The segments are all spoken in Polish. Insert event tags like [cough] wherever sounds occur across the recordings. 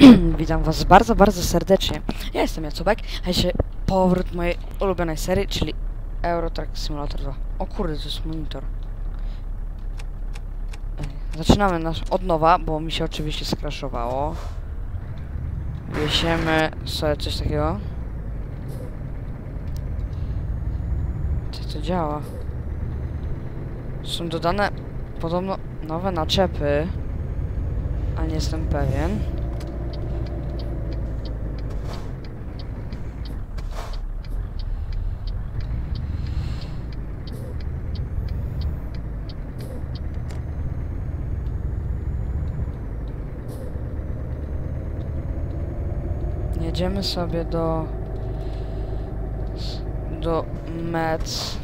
[clears throat] Witam was bardzo, bardzo serdecznie. Ja jestem Jacubek, a dzisiaj powrót mojej ulubionej serii, czyli Euro Truck Simulator 2. O kurde, to jest monitor. Zaczynamy nasz od nowa, bo mi się oczywiście skraszowało. Wiesiemy sobie coś takiego. Co to działa? Są dodane podobno nowe naczepy, ale nie jestem pewien. Jedziemy sobie do do.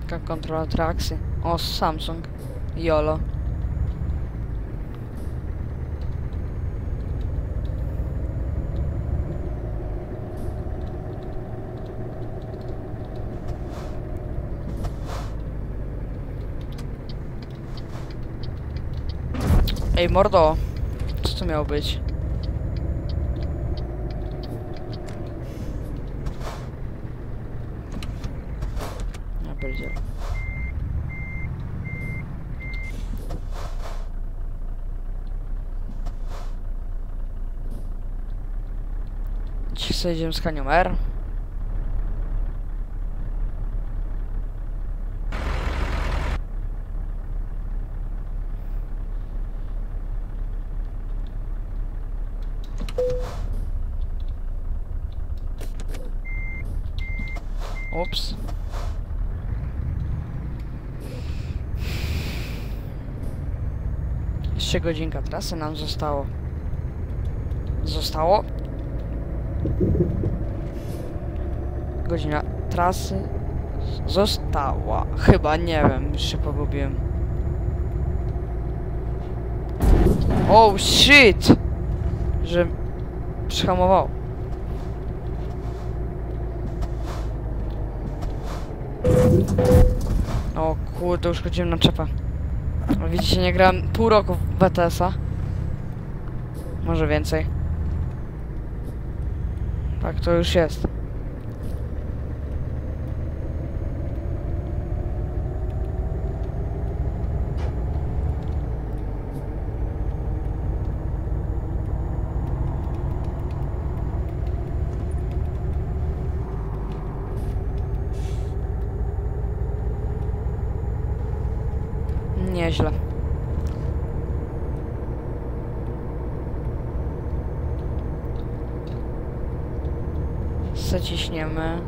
Taka kontrola trakcji. O, Samsung. YOLO. Ej, mordo! Co to miało być? Ja pierdzielę. Dzisiaj sobie z Kanią R. Ups. Jeszcze godzinka trasy nam zostało. Zostało? Godzina trasy została. Chyba, nie wiem, już się pogubiłem. Oh shit! Że przyhamował. O kurde, już chodziłem na czepę. Widzicie, nie grałem pół roku w BTS-a. Może więcej. Tak to już jest. Nieźle. Zaciśniemy.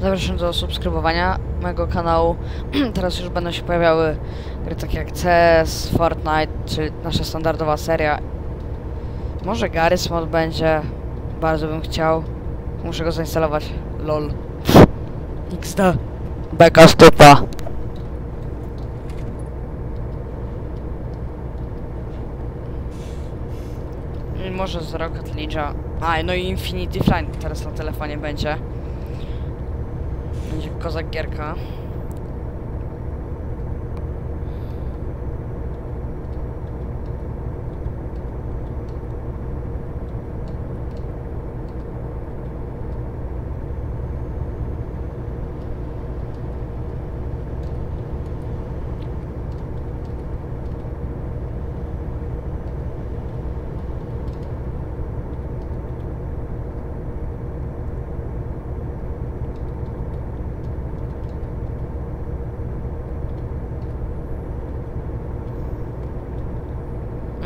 Zapraszam do subskrybowania mojego kanału. [clears throat] Teraz już będą się pojawiały gry takie jak CS, Fortnite, czy nasza standardowa seria. Może Garry's Mod będzie. Bardzo bym chciał. Muszę go zainstalować. LOL. XD. Beka stupa. I może z Rocket Ninja. A, no i Infinity Flight teraz na telefonie będzie. Będzie kozak gierka.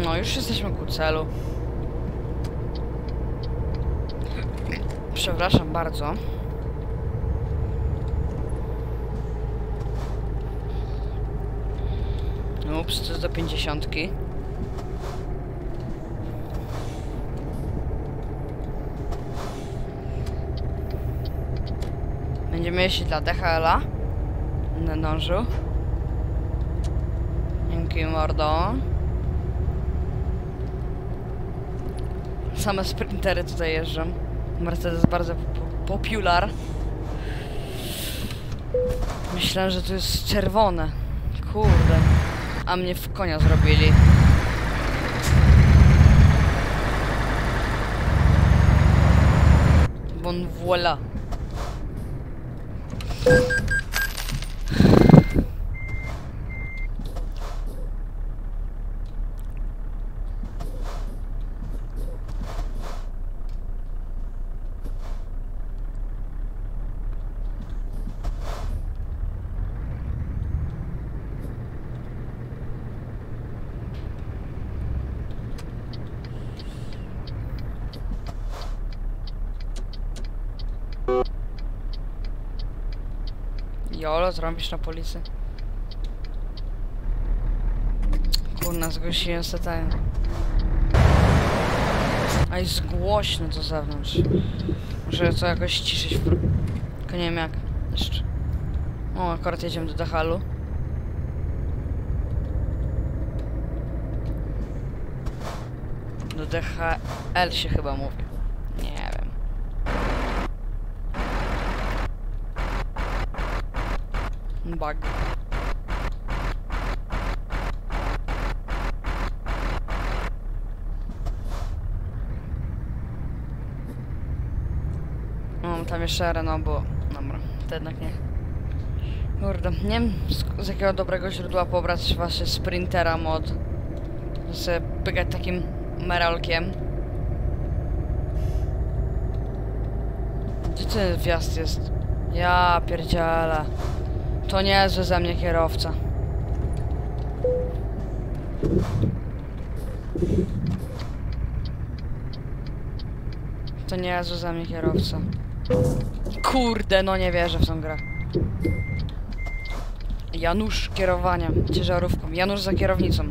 No, już jesteśmy ku celu. Przepraszam bardzo. Ups, to jest do pięćdziesiątki. Będziemy jeździć dla DHL-a. Będę dążył. Dzięki mordo. Same sprintery tutaj jeżdżą. Mercedes bardzo po- popular. Myślałem, że to jest czerwone. Kurde. A mnie w konia zrobili. Bon voilà. Jolo, zrobisz na policji. Kurna, zgłosiłem se ten. A jest głośno to zewnątrz. Muszę to jakoś ciszyć. Tylko nie wiem jak. Jeszcze. O, akurat jedziemy do Dachalu. Do DHL się chyba mówi. Nie wiem. Bug. No, tam jeszcze Renault było. Dobra, to jednak nie. Kurde, nie wiem z, jakiego dobrego źródła pobrać właśnie sprintera mod. Żeby biegać takim meralkiem. Gdzie ten wjazd jest? Ja pierdziele. To nie jest ze mnie kierowca. To nie jest ze mnie kierowca. Kurde, no nie wierzę w tą grę. Janusz kierowania ciężarówką. Janusz za kierownicą.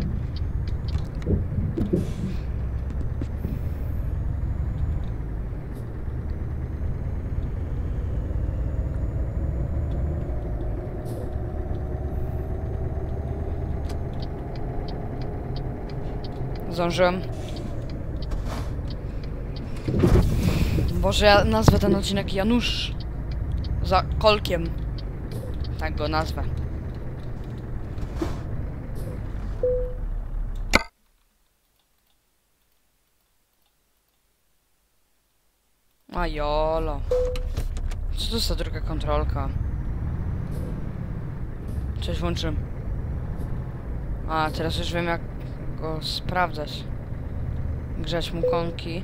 Zdążyłem. Boże, ja nazwę ten odcinek Janusz. Za kolkiem. Tak go nazwę. A jolo. Co to za druga kontrolka? Coś włączyłem. A, teraz już wiem jak go sprawdzać. Grzać mu konki.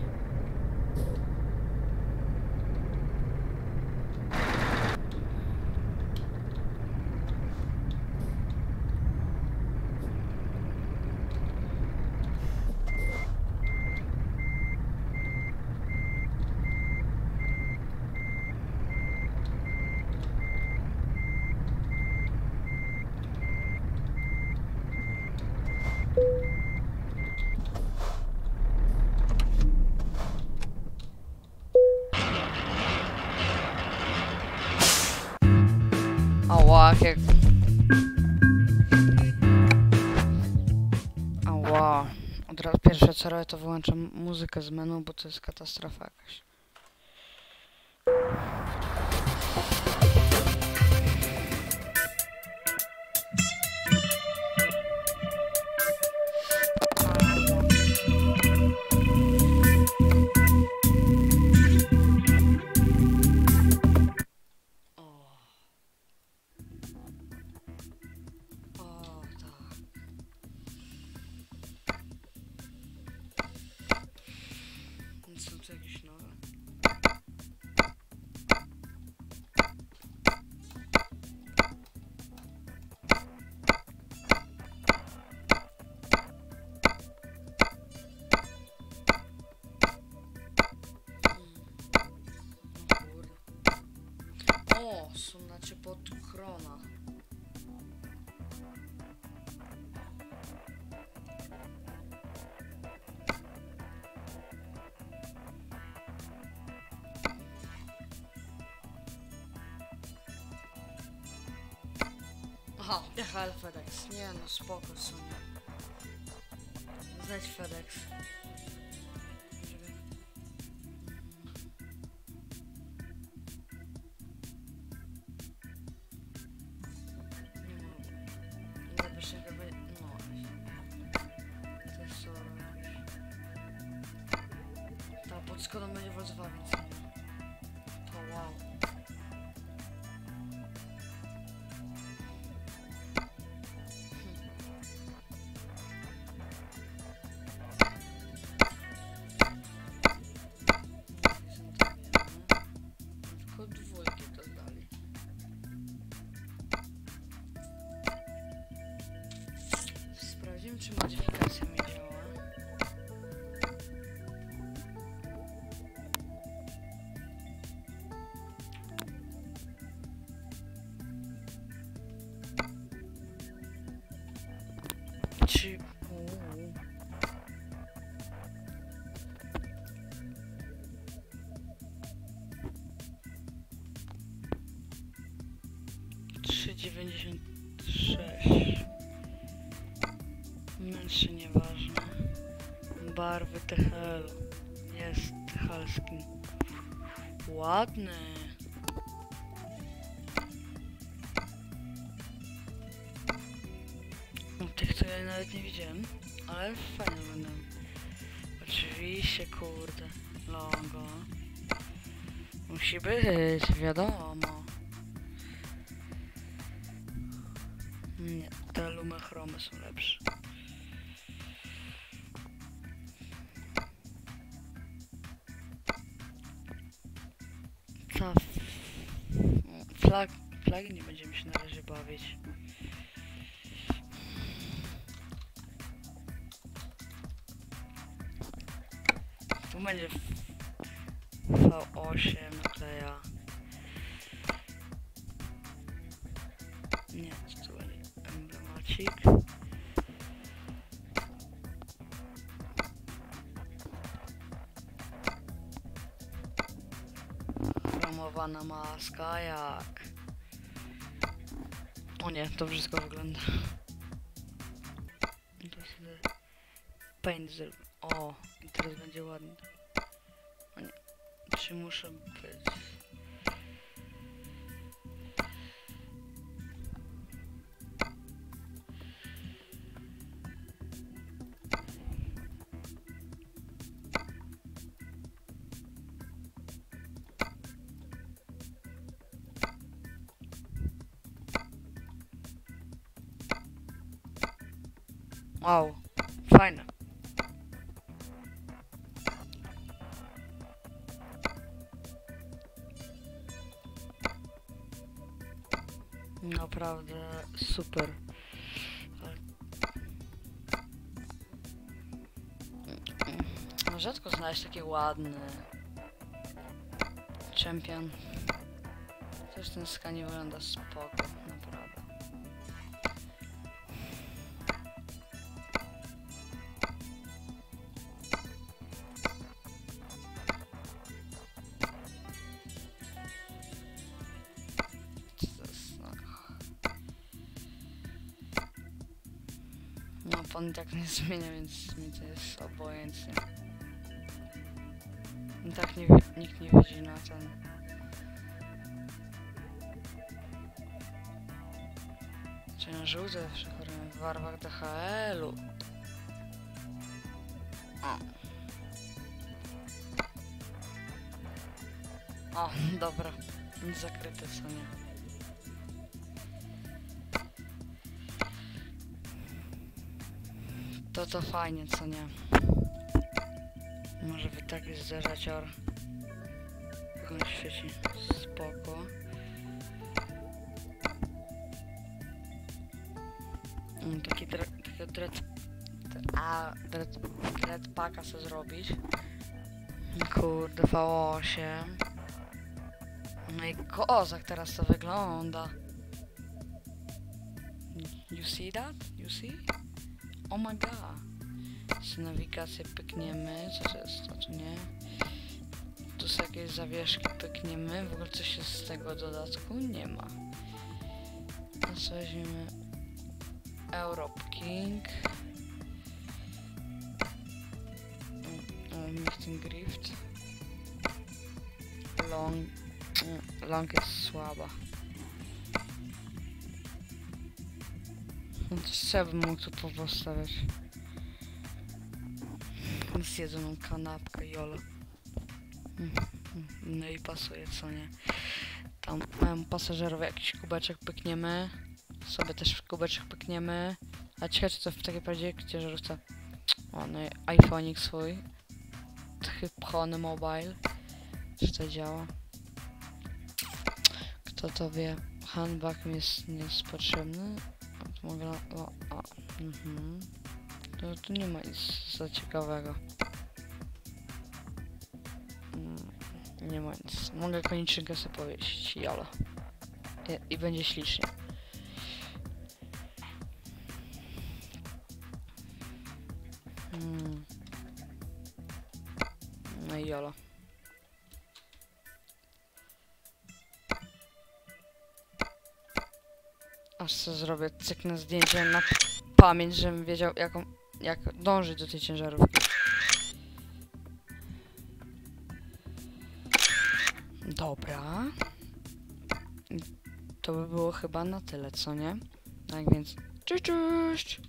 Pierwsze co robię to wyłączam muzykę z menu, bo to jest katastrofa jakaś. Aha, DHL FedEx. Nie no, spoko w sumie. Znać FedEx. Żeby- Nie mogę. Zabezpieczenie jakby... Barwy THL. Jest THL skin. Ładny. Tych to ja nawet nie widziałem, ale fajne będą. Oczywiście, kurde. Logo. Musi być, wiadomo. Nie, te lumechromy są lepsze. F- flag, flagi nie będziemy się na razie bawić. Tu będzie f- V8 nakleja. Chromowana maska, jak? O nie, to wszystko wygląda. To sobie paint zrobię. O, i teraz będzie ładnie. O nie, czy muszę być? Wow, fajne. Naprawdę super. Rzadko znaleźć taki ładny champion. Też ten skanie wygląda spoko, naprawdę. Pan tak nie zmienia, więc mi to jest obojętnie. I tak nie, nikt nie widzi na ten. Czy na żółte w barwach DHL-u. O. O, dobra. Zakryte co nie. To to fajnie, co nie. Może wy tak zderzacior. Jak on świeci. Spoko. Mm, taki dre, takiego dread... A, dread, dread paka sobie zrobić. Kurde, V8. No i kozak teraz to wygląda. You see that? You see? Oh my god. Z nawigację pykniemy. Co to jest? To tu nie. Tu są jakieś zawieszki pykniemy. W ogóle coś jest z tego dodatku? Nie ma. Teraz weźmiemy Europe King. Mixing Grift. Long. mm, Long jest słaba. Ja bym mógł tu po- postawiać? Zjedzoną kanapkę, jolo. Mm, mm, No i pasuje, co nie? Tam mają pasażerów jakiś kubeczek pykniemy. Sobie też kubeczek pykniemy. A ciekawe czy to w takiej prawdziwej ciężarówce. O, no i iPhone'ik swój. Trypchony mobile. Czy to działa? Kto to wie? Handbag mi jest, nie jest potrzebny. A mogę... O, o. Mhm. To tu nie ma nic za ciekawego. Mm, Nie ma nic. Mogę koniczynkę sobie powiedzieć. Jolo. I, I będzie ślicznie. Mm. No i jolo. Sobie zrobię cyknę zdjęcie na pamięć, żebym wiedział jaką, jak dążyć do tej ciężarówki. Dobra. To by było chyba na tyle, co nie? Tak więc, cześć, cześć!